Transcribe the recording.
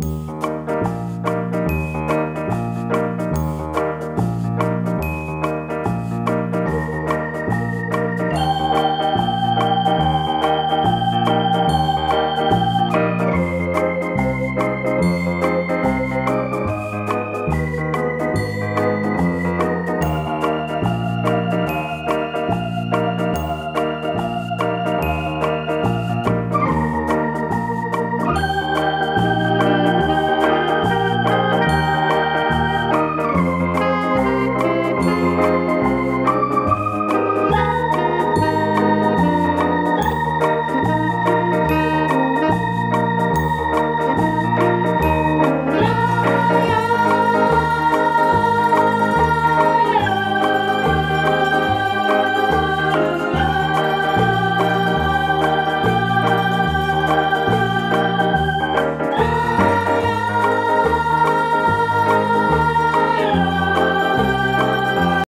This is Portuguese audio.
Música